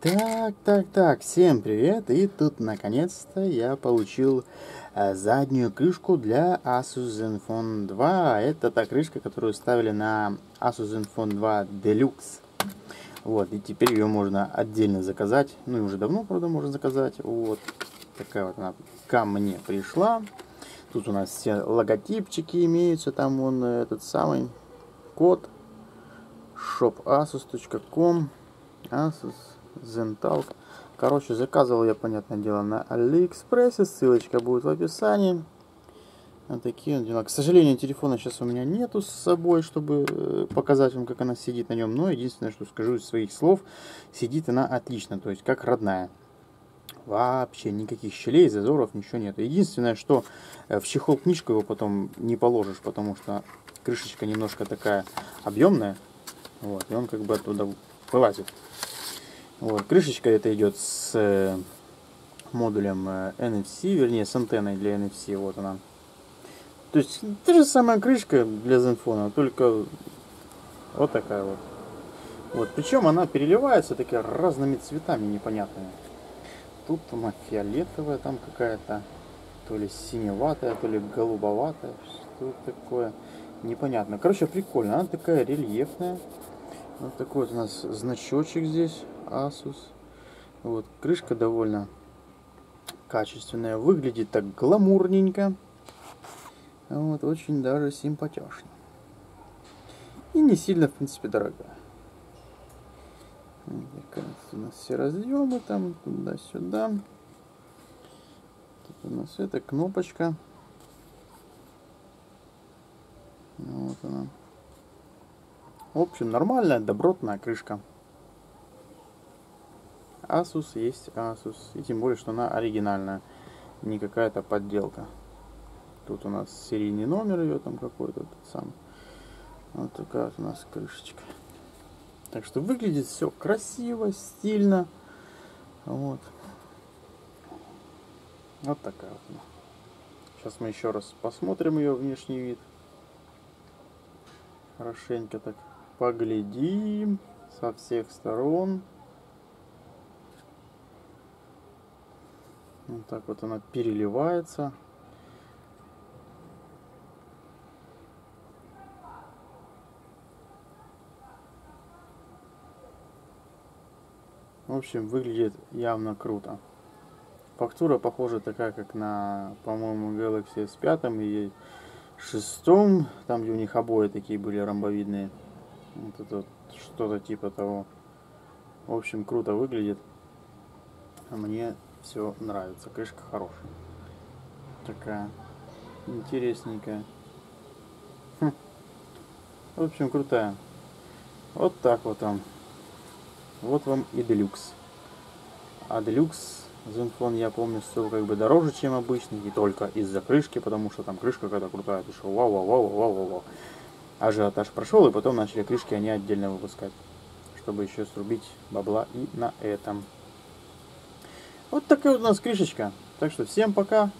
Так, так, так, всем привет! И тут наконец-то я получил э, заднюю крышку для Asus Zenfone 2. Это та крышка, которую ставили на Asus Zenfone 2 Deluxe. Вот, и теперь ее можно отдельно заказать. Ну и уже давно, правда, можно заказать. Вот, такая вот она ко мне пришла. Тут у нас все логотипчики имеются, там вон этот самый код shopasus.com Asus Zentalk. Короче, заказывал я, понятное дело, на Алиэкспрессе. Ссылочка будет в описании. Вот такие дела. К сожалению, телефона сейчас у меня нету с собой, чтобы э, показать вам, как она сидит на нем. Но единственное, что скажу из своих слов, сидит она отлично, то есть как родная. Вообще никаких щелей, зазоров, ничего нет. Единственное, что э, в чехол книжку его потом не положишь, потому что крышечка немножко такая объемная. Вот, и он как бы оттуда вылазит. Вот, крышечка это идет с э, модулем э, NFC, вернее с антенной для NFC, вот она. То есть та же самая крышка для Zenfone, только вот такая вот. Вот, причем она переливается такими разными цветами непонятными. Тут она фиолетовая, там какая-то, то ли синеватая, то ли голубоватая, что такое, непонятно. Короче, прикольно, она такая рельефная. Вот такой вот у нас значочек здесь. Asus. Вот, крышка довольно качественная. Выглядит так гламурненько. Вот, очень даже симпатяшно. И не сильно, в принципе, дорогая. у нас все разъемы там туда-сюда. Тут у нас эта кнопочка. Вот она. В общем, нормальная, добротная крышка. Asus есть Asus. И тем более, что она оригинальная. Не какая-то подделка. Тут у нас серийный номер ее там какой-то сам. Вот такая вот у нас крышечка. Так что выглядит все красиво, стильно. Вот. Вот такая вот она. Сейчас мы еще раз посмотрим ее внешний вид. Хорошенько так поглядим со всех сторон. Вот так вот она переливается. В общем, выглядит явно круто. Фактура похожа такая, как на, по-моему, Galaxy S5 и 6. Там, где у них обои такие были ромбовидные. Вот это вот что-то типа того. В общем, круто выглядит. Мне все нравится. Крышка хорошая. Такая интересненькая. Хм. В общем, крутая. Вот так вот он. Вот вам и делюкс. А делюкс Zenfone, я помню, стоил как бы дороже, чем обычный, и только из-за крышки, потому что там крышка какая-то крутая, ты что, вау, Ажиотаж прошел, и потом начали крышки они отдельно выпускать, чтобы еще срубить бабла и на этом. Вот такая вот у нас крышечка. Так что всем пока.